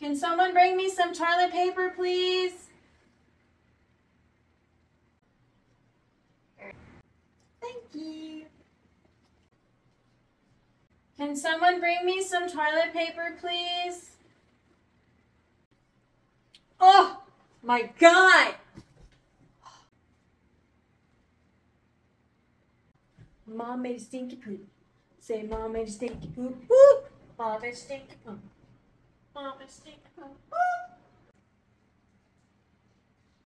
Can someone bring me some toilet paper, please? Thank you. Can someone bring me some toilet paper, please? Oh my god! Mom made a stinky poop. Say, Mom made a stinky poop. Poop. Mom made a stinky poop. Whoop!